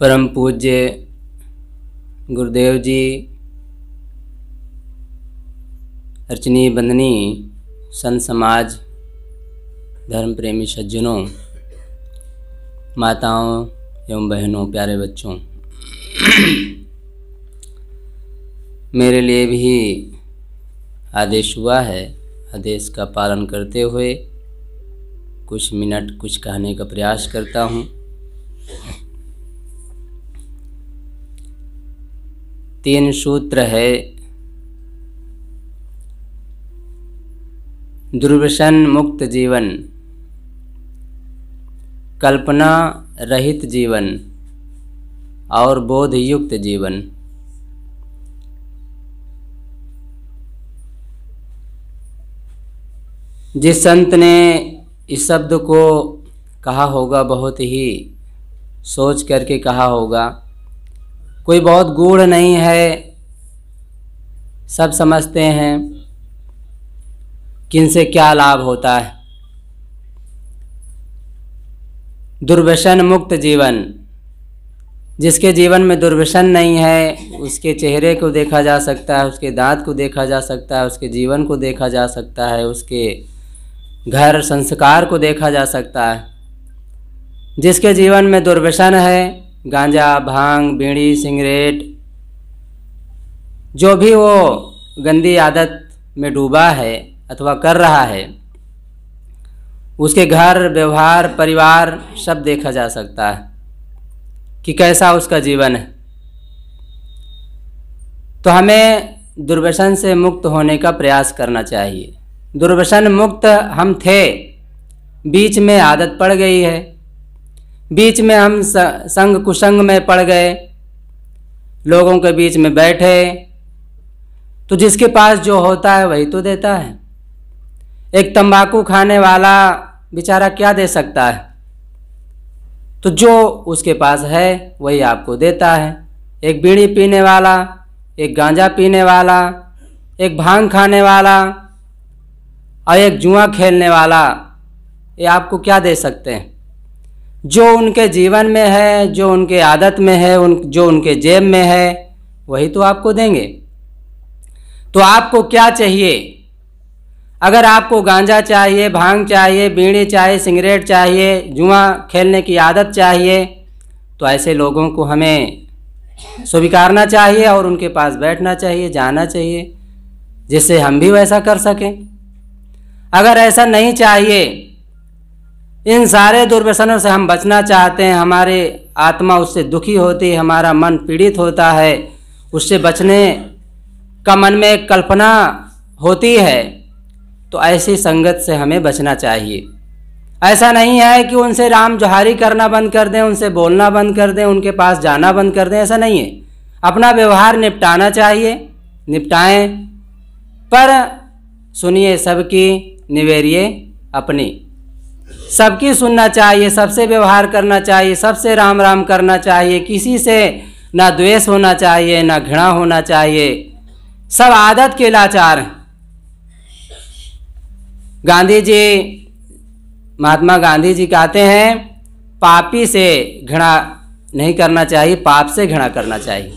परम पूज्य गुरुदेव जी अर्चनी बंदनी संत समाज, धर्म प्रेमी सज्जनों, माताओं एवं बहनों, प्यारे बच्चों। मेरे लिए भी आदेश हुआ है, आदेश का पालन करते हुए कुछ मिनट, कुछ कहने का प्रयास करता हूँ। तीन सूत्र है। दुर्व्यसन मुक्त जीवन। कल्पना रहित जीवन और बोधयुक्त जीवन। जिस संत ने इस शब्द को कहा होगा, बहुत ही सोच करके कहा होगा कोई बहुत गूढ़ नहीं है, सब समझते हैं किनसे क्या लाभ होता है। दुर्व्यसन मुक्त जीवन। जिसके जीवन में दुर्व्यसन नहीं है, उसके चेहरे को देखा जा सकता है, उसके दांत को देखा जा सकता है, उसके जीवन को देखा जा सकता है, उसके घर, संस्कार को देखा जा सकता है। जिसके जीवन में दुर्व्यसन है गांजा, भाँग, बीड़ी, सिगरेट, जो भी वो गंदी आदत में डूबा है अथवा कर रहा है, उसके घर, व्यवहार, परिवार सब देखा जा सकता है कि कैसा उसका जीवन है। तो हमें दुर्व्यसन से मुक्त होने का प्रयास करना चाहिए। दुर्व्यसन मुक्त हम थे, बीच में आदत पड़ गई है। बीच में हम संग कुसंग में पड़ गए। लोगों के बीच में बैठे। तो जिसके पास जो होता है, वही तो देता है। एक तंबाकू खाने वाला बेचारा क्या दे सकता है? तो जो उसके पास है, वही आपको देता है। एक बीड़ी पीने वाला, एक गांजा पीने वाला, एक भाँग खाने वाला और एक जुआ खेलने वाला, ये आपको क्या दे सकते हैं? जो उनके जीवन में है, जो उनके आदत में है, उन, जो उनके जेब में है, वही तो आपको देंगे। तो आपको क्या चाहिए? अगर आपको गांजा चाहिए, भाँग चाहिए, बीड़ी चाहिए, सिगरेट चाहिए, जुआ खेलने की आदत चाहिए तो ऐसे लोगों को हमें स्वीकारना चाहिए और उनके पास बैठना चाहिए, जाना चाहिए, जिससे हम भी वैसा कर सकें। अगर ऐसा नहीं चाहिए इन सारे दुर्व्यसनों से हम बचना चाहते हैं। हमारे आत्मा उससे दुखी होती है, हमारा मन पीड़ित होता है। उससे बचने का मन में एक कल्पना होती है। तो ऐसी संगत से हमें बचना चाहिए। ऐसा नहीं है कि उनसे राम जोहारी करना बंद कर दें, उनसे बोलना बंद कर दें, उनके पास जाना बंद कर दें, ऐसा नहीं है। अपना व्यवहार निपटाना चाहिए, निपटाएँ। पर सुनिए सबकी, निवेरिए अपनी। सबकी सुनना चाहिए, सबसे व्यवहार करना चाहिए, सबसे राम राम करना चाहिए, किसी से ना द्वेष होना चाहिए, ना घृणा होना चाहिए। सब आदत के लाचार हैं। गांधी जी महात्मा गांधी जी कहते हैं, पापी से घृणा नहीं करना चाहिए, पाप से घृणा करना चाहिए।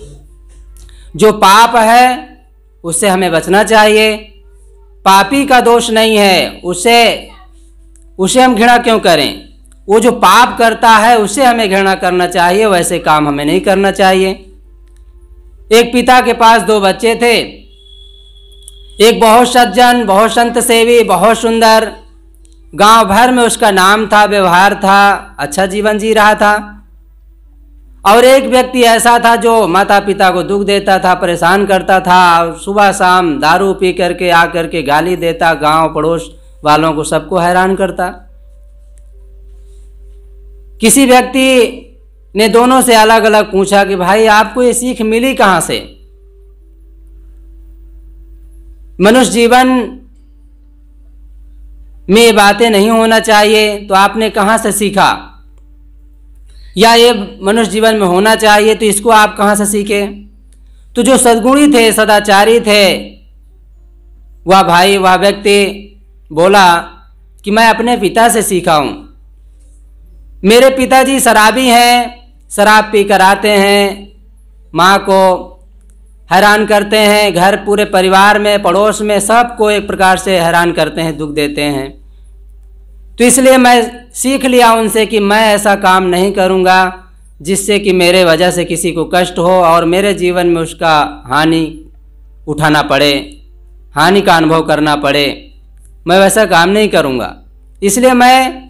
जो पाप है, उससे हमें बचना चाहिए। पापी का दोष नहीं है, उसे उसे हम घृणा क्यों करें? वो जो पाप करता है, उसे हमें घृणा करना चाहिए, वैसे काम हमें नहीं करना चाहिए। एक पिता के पास दो बच्चे थे। एक बहुत सज्जन, बहुत संत सेवी, बहुत सुंदर। गाँव भर में उसका नाम था, व्यवहार था अच्छा जीवन जी रहा था। और एक व्यक्ति ऐसा था जो माता पिता को दुख देता था, परेशान करता था। और सुबह शाम दारू पी करके आ करके गाली देता गाँव पड़ोस वालों को सबको हैरान करता। किसी व्यक्ति ने दोनों से अलग अलग पूछा कि भाई, आपको ये सीख मिली कहाँ से? मनुष्य जीवन में ये बातें नहीं होना चाहिए तो आपने कहाँ से सीखा? या ये मनुष्य जीवन में होना चाहिए तो इसको आप कहाँ से सीखे? तो जो सदगुणी थे, सदाचारी थे, वह भाई, वह व्यक्ति बोला कि मैं अपने पिता से सीखा हूँ मेरे पिताजी शराबी हैं, शराब पी कर आते हैं, माँ को हैरान करते हैं, घर पूरे परिवार में, पड़ोस में सबको एक प्रकार से हैरान करते हैं, दुख देते हैं। तो इसलिए मैं सीख लिया उनसे कि मैं ऐसा काम नहीं करूँगा जिससे कि मेरे वजह से किसी को कष्ट हो और मेरे जीवन में उसका हानि उठाना पड़े, हानि का अनुभव करना पड़े। मैं वैसा काम नहीं करूँगा। इसलिए मैं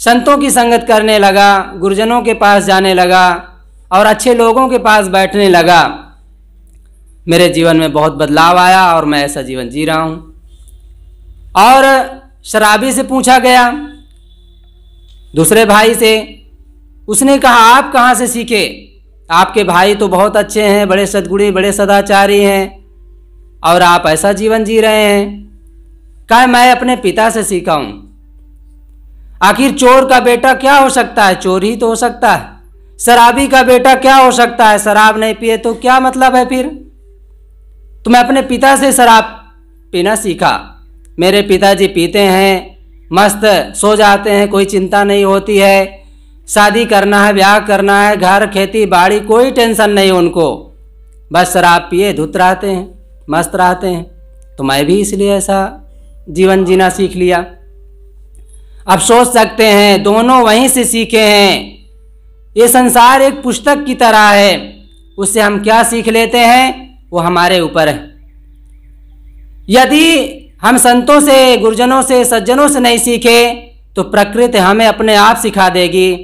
संतों की संगत करने लगा, गुरुजनों के पास जाने लगा और अच्छे लोगों के पास बैठने लगा। मेरे जीवन में बहुत बदलाव आया और मैं ऐसा जीवन जी रहा हूँ। और शराबी से पूछा गया, दूसरे भाई से, उसने कहा, आप कहाँ से सीखे? आपके भाई तो बहुत अच्छे हैं, बड़े सदगुणी, बड़े सदाचारी हैं और आप ऐसा जीवन जी रहे हैं। कहा, मैं अपने पिता से सीखा हूँ आखिर चोर का बेटा क्या हो सकता है? चोर ही तो हो सकता है। शराबी का बेटा क्या हो सकता है? शराब नहीं पिए तो क्या मतलब है फिर? तो मैं अपने पिता से शराब पीना सीखा। मेरे पिताजी पीते हैं, मस्त, सो जाते हैं, कोई चिंता नहीं होती है। शादी करना है, ब्याह करना है, घर, खेती, बाड़ी, कोई टेंशन नहीं उनको। बस शराब पिए, धुत रहते हैं, मस्त रहते हैं। तो मैं भी इसलिए ऐसा जीवन जीना सीख लिया। अब सोच सकते हैं, दोनों वहीं से सीखे हैं। ये संसार एक पुस्तक की तरह है। उससे हम क्या सीख लेते हैं? वो हमारे ऊपर है। यदि हम संतों से, गुरुजनों से, सज्जनों से नहीं सीखे तो प्रकृति हमें अपने आप सिखा देगी।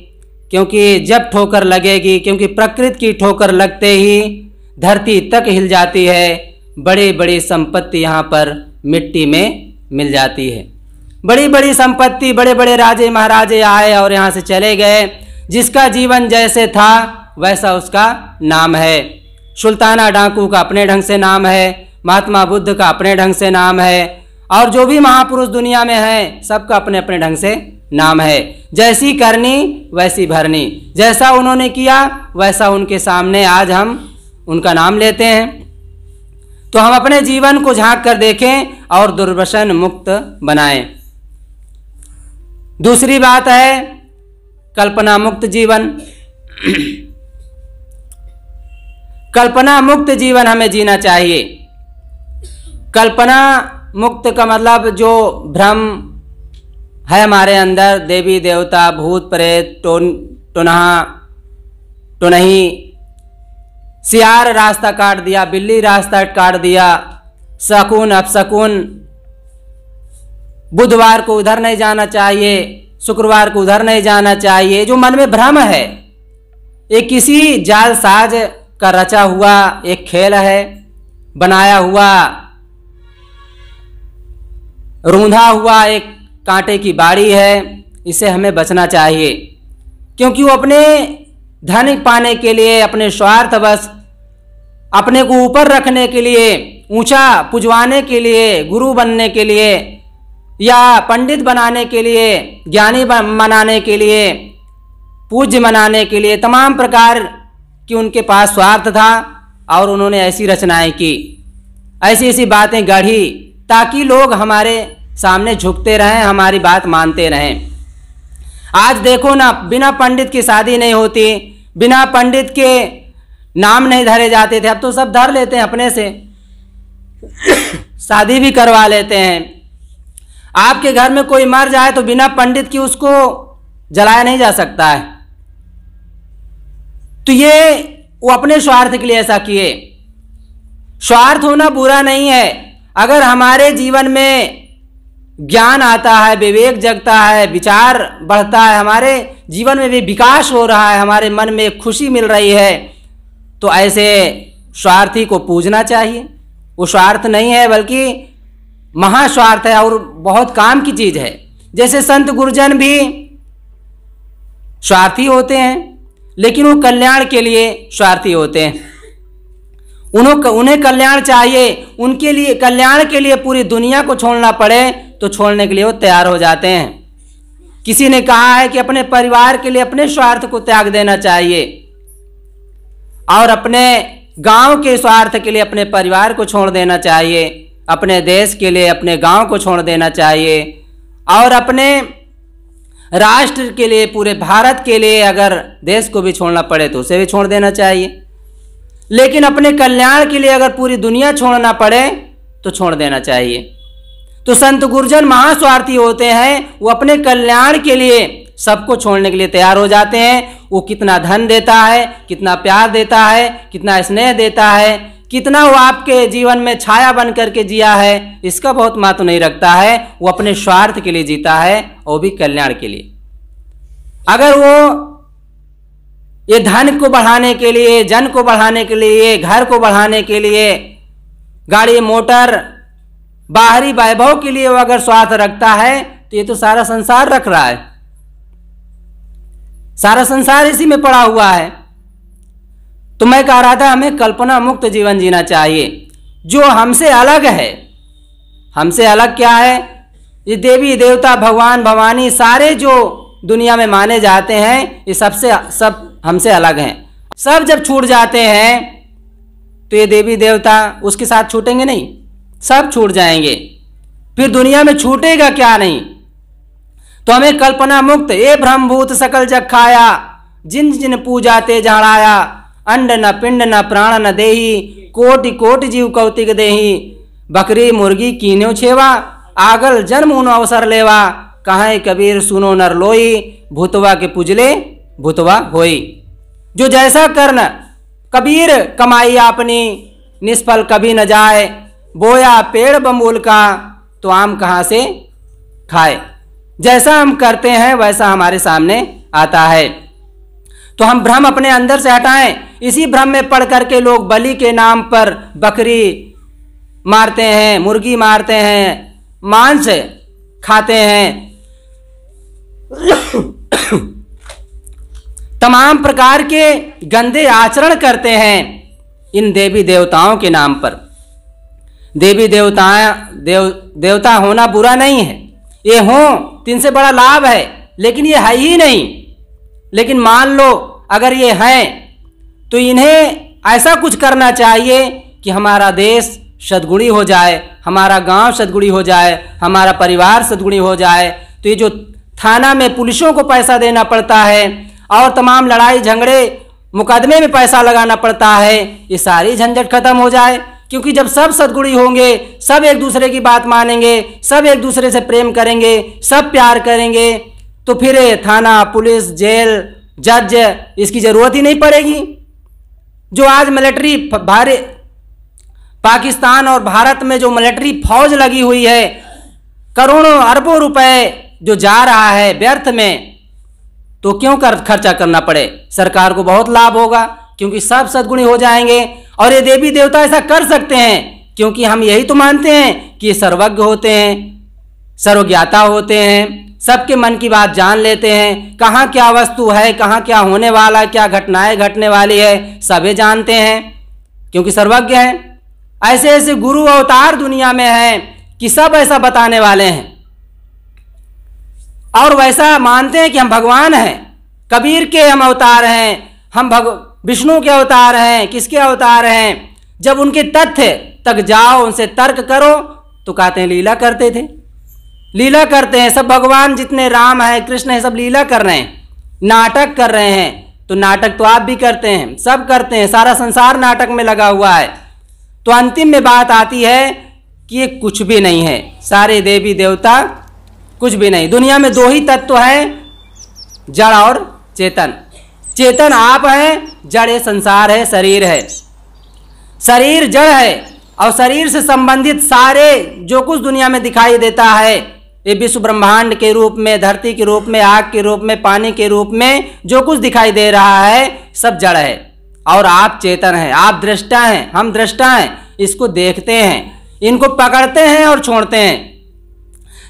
क्योंकि जब ठोकर लगेगी, क्योंकि प्रकृति की ठोकर लगते ही धरती तक हिल जाती है। बड़ी बड़ी संपत्ति यहाँ पर मिट्टी में मिल जाती है। बड़ी बड़ी संपत्ति बड़े बड़े राजे, महाराजे आए और यहाँ से चले गए। जिसका जीवन जैसे था, वैसा उसका नाम है। सुल्ताना डाकू का अपने ढंग से नाम है, महात्मा बुद्ध का अपने ढंग से नाम है, और जो भी महापुरुष दुनिया में हैं, सबका अपने अपने ढंग से नाम है। जैसी करनी, वैसी भरनी। जैसा उन्होंने किया, वैसा उनके सामने आज हम उनका नाम लेते हैं। तो हम अपने जीवन को झाँक कर देखें और दुर्वसन मुक्त बनाएँ। दूसरी बात है कल्पना मुक्त जीवन। कल्पना मुक्त जीवन हमें जीना चाहिए। कल्पना मुक्त का मतलब जो भ्रम है हमारे अंदर, देवी, देवता, भूत, प्रेत, टोन, टोनहा, टोनही सियार रास्ता काट दिया, बिल्ली रास्ता काट दिया। शकुन अपशकुन बुधवार को उधर नहीं जाना चाहिए, शुक्रवार को उधर नहीं जाना चाहिए, जो मन में भ्रम है। ये किसी जाल साज का रचा हुआ, एक खेल है, बनाया हुआ, रूंधा हुआ एक कांटे की बाड़ी है, इसे हमें बचना चाहिए, क्योंकि वो अपने धन पाने के लिए, अपने स्वार्थ बस, अपने को ऊपर रखने के लिए, ऊँचा पुजवाने के लिए, गुरु बनने के लिए, या पंडित बनाने के लिए, ज्ञानी मनाने के लिए, पूज्य मनाने के लिए, तमाम प्रकार की उनके पास स्वार्थ था और उन्होंने ऐसी रचनाएँ की। ऐसी ऐसी बातें गढ़ी ताकि लोग हमारे सामने झुकते रहें, हमारी बात मानते रहें। आज देखो ना, बिना पंडित की शादी नहीं होती। बिना पंडित के नाम नहीं धरे जाते थे। अब तो सब धर लेते हैं अपने से। शादी भी करवा लेते हैं। आपके घर में कोई मर जाए तो बिना पंडित की उसको जलाया नहीं जा सकता है। तो ये वो अपने स्वार्थ के लिए ऐसा किए। स्वार्थ होना बुरा नहीं है। अगर हमारे जीवन में ज्ञान आता है, विवेक जगता है, विचार बढ़ता है, हमारे जीवन में भी विकास हो रहा है, हमारे मन में खुशी मिल रही है तो ऐसे स्वार्थी को पूजना चाहिए। वो स्वार्थ नहीं है, बल्कि महास्वार्थ है और बहुत काम की चीज़ है। जैसे संत गुरुजन भी स्वार्थी होते हैं, लेकिन वो कल्याण के लिए स्वार्थी होते हैं। उन्हों उन्हें कल्याण चाहिए, उनके लिए, कल्याण के लिए पूरी दुनिया को छोड़ना पड़े तो छोड़ने के लिए वो तैयार हो जाते हैं। किसी ने कहा है कि अपने परिवार के लिए अपने स्वार्थ को त्याग देना चाहिए और अपने गाँव के स्वार्थ के लिए अपने परिवार को छोड़ देना चाहिए, अपने देश के लिए अपने गाँव को छोड़ देना चाहिए और अपने राष्ट्र के लिए, पूरे भारत के लिए अगर देश को भी छोड़ना पड़े तो उसे भी छोड़ देना चाहिए। लेकिन अपने कल्याण के लिए अगर पूरी दुनिया छोड़ना पड़े तो छोड़ देना चाहिए। तो संत गुरुजन महास्वार्थी होते हैं, वो अपने कल्याण के लिए सबको छोड़ने के लिए तैयार हो जाते हैं। वो कितना धन देता है, कितना प्यार देता है, कितना स्नेह देता है, कितना वो आपके जीवन में छाया बन करके जिया है, इसका बहुत महत्व नहीं रखता है। वो अपने स्वार्थ के लिए जीता है, और भी कल्याण के लिए। अगर वो ये धन को बढ़ाने के लिए, जन को बढ़ाने के लिए, घर को बढ़ाने के लिए, गाड़ी, मोटर बाहरी वैभव के लिए वो अगर स्वार्थ रखता है तो ये तो सारा संसार रख रहा है। सारा संसार इसी में पड़ा हुआ है। तो मैं कह रहा था, हमें कल्पना मुक्त जीवन जीना चाहिए। जो हमसे अलग है, हमसे अलग क्या है? ये देवी, देवता, भगवान, भवानी, सारे जो दुनिया में माने जाते हैं, ये सबसे, सब हमसे अलग हैं। सब जब छूट जाते हैं तो ये देवी, देवता उसके साथ छूटेंगे नहीं। सब छूट जाएँगे। फिर दुनिया में छूटेगा क्या नहीं? तो हमें कल्पना मुक्त, ए ब्रह्मभूत सकल जग खाया। जिन जिन पूजा ते जड़ाया अंड न पिंड न प्राण न देही, कोटि कोटि जीव कौतिक देही। बकरी मुर्गी कीनो छेवा, आगल जन्म उन अवसर लेवा। कहाँ कबीर सुनो नर लोई, भूतवा के पुजले भूतवा होई। जो जैसा करन कबीर कमाई अपनी निष्फल कभी न जाए। बोया पेड़ बमूल का तो आम कहाँ से खाए? जैसा हम करते हैं, वैसा हमारे सामने आता है। तो हम भ्रम अपने अंदर से हटाएँ। इसी भ्रम में पढ़ करके लोग बलि के नाम पर बकरी मारते हैं, मुर्गी मारते हैं, मांस खाते हैं। तमाम प्रकार के गंदे आचरण करते हैं इन देवी देवताओं के नाम पर। देवी देवता, देव, देवता होना बुरा नहीं है। ये हो तो इनसे बड़ा लाभ है, लेकिन ये है ही नहीं। लेकिन मान लो, अगर ये हैं तो इन्हें ऐसा कुछ करना चाहिए कि हमारा देश सदगुणी हो जाए, हमारा गाँव सदगुणी हो जाए, हमारा परिवार सदगुणी हो जाए। तो ये जो थाना में पुलिसों को पैसा देना पड़ता है, और तमाम लड़ाई झगड़े मुकदमे में पैसा लगाना पड़ता है, ये सारी झंझट खत्म हो जाए। क्योंकि जब सब सदगुणी होंगे, सब एक दूसरे की बात मानेंगे, सब एक दूसरे से प्रेम करेंगे, सब प्यार करेंगे तो फिर थाना, पुलिस, जेल, जज, इसकी ज़रूरत ही नहीं पड़ेगी। जो आज मिलिट्री भारे, पाकिस्तान और भारत में जो मिलिट्री फौज लगी हुई है, करोड़ों अरबों रुपए जो जा रहा है व्यर्थ में तो क्यों कर, खर्चा करना पड़े? सरकार को बहुत लाभ होगा, क्योंकि सब सदगुणी हो जाएँगे और ये देवी देवता ऐसा कर सकते हैं, क्योंकि हम यही तो मानते हैं कि ये सर्वज्ञ होते हैं, सर्वज्ञाता होते हैं, सबके मन की बात जान लेते हैं, कहाँ क्या वस्तु है, कहाँ क्या होने वाला क्या घटनाएँ घटने वाली है, सभी जानते हैं, क्योंकि सर्वज्ञ हैं। ऐसे ऐसे गुरु अवतार दुनिया में हैं कि सब ऐसा बताने वाले हैं। और वैसा मानते हैं कि हम भगवान हैं, कबीर के हम अवतार हैं, हम भग विष्णु के अवतार हैं, किसके अवतार हैं? जब उनके तथ्य तक जाओ, उनसे तर्क करो तो कहते हैं, लीला करते थे। लीला करते हैं, सब भगवान जितने राम है, कृष्ण है, सब लीला कर रहे हैं। नाटक कर रहे हैं तो नाटक तो आप भी करते हैं, सब करते हैं, सारा संसार नाटक में लगा हुआ है। तो अंतिम में बात आती है कि ये कुछ भी नहीं है, सारे देवी देवता कुछ भी नहीं। दुनिया में दो ही तत्व हैं, जड़ और चेतन। चेतन आप हैं, जड़ ये संसार है, शरीर है। शरीर जड़ है, और शरीर से संबंधित सारे जो कुछ दुनिया में दिखाई देता है, ये विश्व ब्रह्मांड के रूप में, धरती के रूप में, आग के रूप में, पानी के रूप में जो कुछ दिखाई दे रहा है, सब जड़ है। और आप चेतन हैं, आप दृष्टा हैं, हम दृष्टा हैं, इसको देखते हैं, इनको पकड़ते हैं और छोड़ते हैं।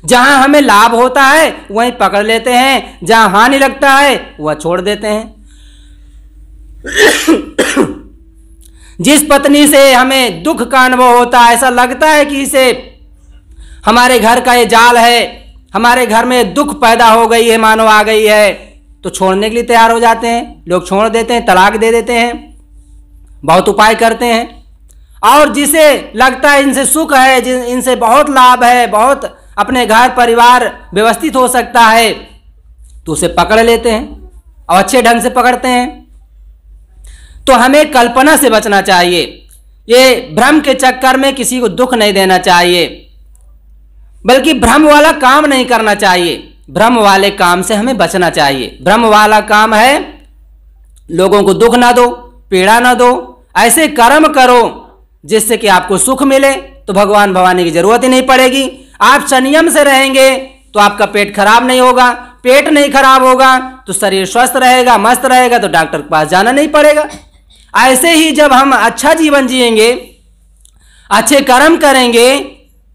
जहाँ हमें लाभ होता है, वहीं पकड़ लेते हैं, जहाँ हानि लगता है, वह छोड़ देते हैं। जिस पत्नी से हमें दुख का अनुभव होता है, ऐसा लगता है कि इसे हमारे घर का ये जाल है, हमारे घर में दुख पैदा हो गई है मानो आ गई है तो छोड़ने के लिए तैयार हो जाते हैं, लोग छोड़ देते हैं, तलाक दे देते हैं, बहुत उपाय करते हैं, और जिसे लगता है इनसे सुख है, जिन, इनसे बहुत लाभ है, बहुत अपने घर परिवार व्यवस्थित हो सकता है तो उसे पकड़ लेते हैं, और अच्छे ढंग से पकड़ते हैं तो हमें कल्पना से बचना चाहिए। ये भ्रम के चक्कर में किसी को दुख नहीं देना चाहिए। बल्कि भ्रम वाला काम नहीं करना चाहिए। भ्रम वाले काम से हमें बचना चाहिए। भ्रम वाला काम है, लोगों को दुख ना दो, पीड़ा ना दो, ऐसे कर्म करो जिससे कि आपको सुख मिले। तो भगवान भवानी की ज़रूरत ही नहीं पड़ेगी। आप संयम से रहेंगे तो आपका पेट खराब नहीं होगा। पेट नहीं खराब होगा तो शरीर स्वस्थ रहेगा, मस्त रहेगा तो डॉक्टर के पास जाना नहीं पड़ेगा। ऐसे ही जब हम अच्छा जीवन जिएँगे, अच्छे कर्म करेंगे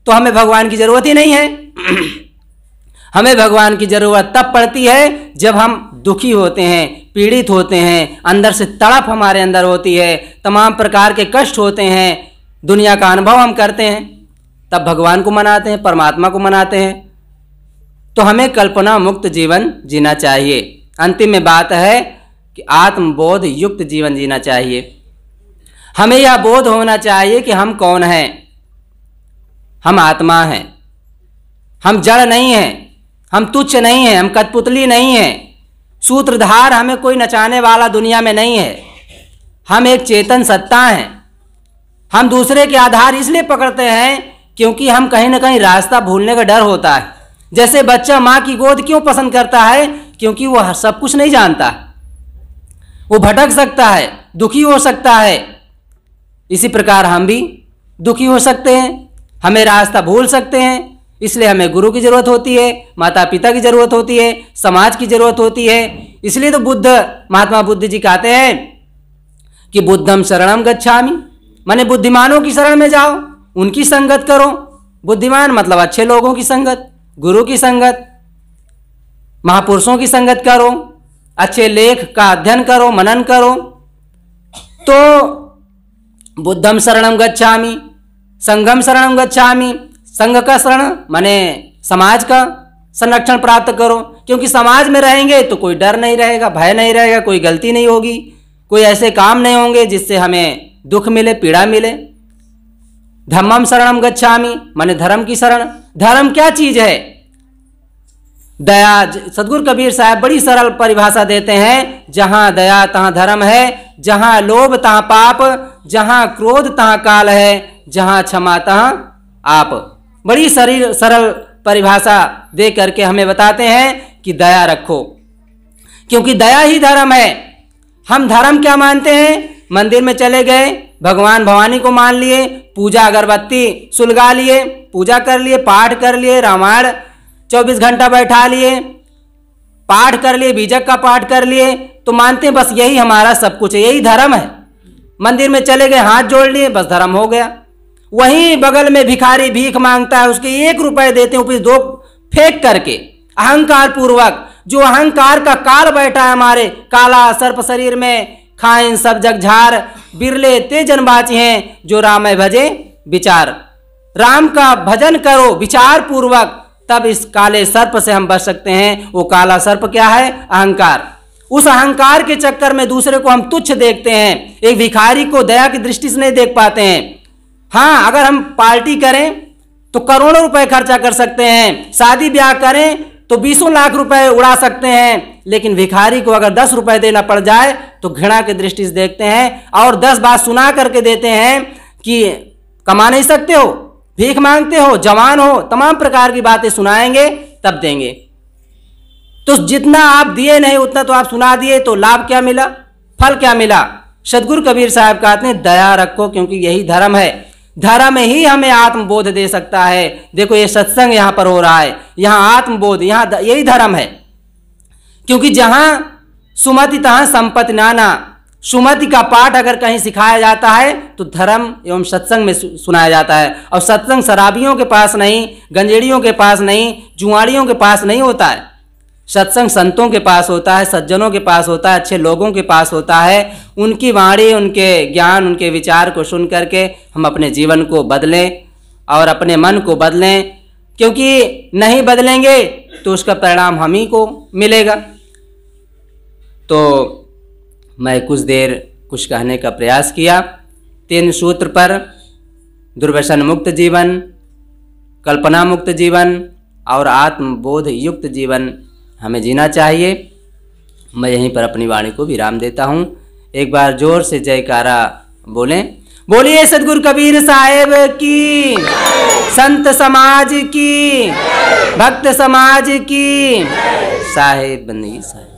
तो हमें भगवान की ज़रूरत ही नहीं है। हमें भगवान की ज़रूरत तब पड़ती है जब हम दुखी होते हैं, पीड़ित होते हैं, अंदर से तड़प हमारे अंदर होती है, तमाम प्रकार के कष्ट होते हैं, दुनिया का अनुभव हम करते हैं, तब भगवान को मनाते हैं, परमात्मा को मनाते हैं। तो हमें कल्पना मुक्त जीवन जीना चाहिए। अंतिम में बात है कि आत्मबोध युक्त जीवन जीना चाहिए। हमें यह बोध होना चाहिए कि हम कौन हैं? हम आत्मा हैं। हम जड़ नहीं हैं। हम तुच्छ नहीं हैं। हम कठपुतली नहीं हैं। सूत्रधार हमें कोई नचाने वाला दुनिया में नहीं है। हम एक चेतन सत्ता हैं। हम दूसरे के आधार इसलिए पकड़ते हैं क्योंकि हम कहीं ना कहीं रास्ता भूलने का डर होता है। जैसे बच्चा माँ की गोद क्यों पसंद करता है? क्योंकि वह सब कुछ नहीं जानता। वो भटक सकता है, दुखी हो सकता है। इसी प्रकार हम भी दुखी हो सकते हैं, हमें रास्ता भूल सकते हैं, इसलिए हमें गुरु की ज़रूरत होती है माता पिता की ज़रूरत होती है, समाज की ज़रूरत होती है। इसलिए तो बुद्ध, महात्मा बुद्ध जी कहते हैं कि बुद्धम शरणम गच्छामी। माने बुद्धिमानों की शरण में जाओ, उनकी संगत करो। बुद्धिमान मतलब अच्छे लोगों की संगत, गुरु की संगत, महापुरुषों की संगत करो। अच्छे लेख का अध्ययन करो, मनन करो। तो बुद्धम शरणम गच्छामी संगम शरणम गच्छामी, संघ का शरण माने समाज का संरक्षण प्राप्त करो। क्योंकि समाज में रहेंगे तो कोई डर नहीं रहेगा, भय नहीं रहेगा, कोई गलती नहीं होगी। कोई ऐसे काम नहीं होंगे जिससे हमें दुख मिले, पीड़ा मिले। धम्मम शरणम गच्छामी, माने धर्म की शरण। धर्म क्या चीज़ है? दया सदगुरु कबीर साहब बड़ी सरल परिभाषा देते हैं, जहाँ दया तहां धर्म है, जहाँ लोभ तहां पाप, जहाँ क्रोध तहां काल है, जहाँ क्षमा तहां आप। बड़ी शरीर सरल परिभाषा दे करके हमें बताते हैं कि दया रखो। क्योंकि दया ही धर्म है। हम धर्म क्या मानते हैं? मंदिर में चले गए, भगवान भवानी को मान लिए, पूजा अगरबत्ती सुलगा लिए, पूजा कर लिए, पाठ कर लिए, रामायण चौबीस घंटा बैठा लिए, पाठ कर लिए, बीजक का पाठ कर लिए तो मानते हैं बस यही हमारा सब कुछ है, यही धर्म है। मंदिर में चले गए, हाथ जोड़ लिए, बस धर्म हो गया। वहीं बगल में भिखारी भीख माँगता है, उसके एक रुपए देते हैं दो फेंक करके अहंकार पूर्वक जो अहंकार का काल बैठा है हमारे, काला सर्प शरीर में खाइन सब जग झार, बिरले तेजन बाची हैं, जो राम भजे विचार। राम का भजन करो विचार पूर्वक तब इस काले सर्प से हम बच सकते हैं। वो काला सर्प क्या है? अहंकार। उस अहंकार के चक्कर में दूसरे को हम तुच्छ देखते हैं। एक भिखारी को दया की दृष्टि से नहीं देख पाते हैं। हाँ अगर हम पार्टी करें तो करोड़ों रुपए खर्चा कर सकते हैं। शादी ब्याह करें तो बीसों लाख रुपए उड़ा सकते हैं। लेकिन भिखारी को अगर दस रुपए देना पड़ जाए तो घृणा की दृष्टि से देखते हैं और दस बात सुना करके देते हैं कि कमा नहीं सकते हो। भीख मांगते हो, जवान हो, तमाम प्रकार की बातें सुनाएँगे, तब देंगे। तो जितना आप दिए नहीं, उतना तो आप सुना दिए तो लाभ क्या मिला? फल क्या मिला? सदगुरु कबीर साहब कहते हैं दया रखो, क्योंकि यही धर्म है। धर्म ही हमें आत्मबोध दे सकता है। देखो, ये सत्संग यहाँ पर हो रहा है। यहाँ आत्मबोध, यहाँ यही धर्म है। क्योंकि जहाँ सुमति, तहां संपत्ति नाना सुमति का पाठ अगर कहीं सिखाया जाता है तो धर्म एवं सत्संग में सुनाया जाता है। और सत्संग शराबियों के पास नहीं, गंजेड़ियों के पास नहीं, जुआड़ियों के पास नहीं होता है। सत्संग संतों के पास होता है, सज्जनों के पास होता है, अच्छे लोगों के पास होता है। उनकी वाणी, उनके ज्ञान, उनके विचार को सुन करके हम अपने जीवन को बदलें और अपने मन को बदलें। क्योंकि नहीं बदलेंगे तो उसका परिणाम हम ही को मिलेगा। तो मैं कुछ देर कुछ कहने का प्रयास किया। तीन सूत्र पर, दुर्व्यसन मुक्त जीवन कल्पना मुक्त जीवन और आत्मबोध युक्त जीवन हमें जीना चाहिए। मैं यहीं पर अपनी वाणी को विराम देता हूँ। एक बार ज़ोर से जयकारा बोलें। बोलिए सदगुरु कबीर साहेब की, संत समाज की, भक्त समाज की। साहेब बंदगी साहेब।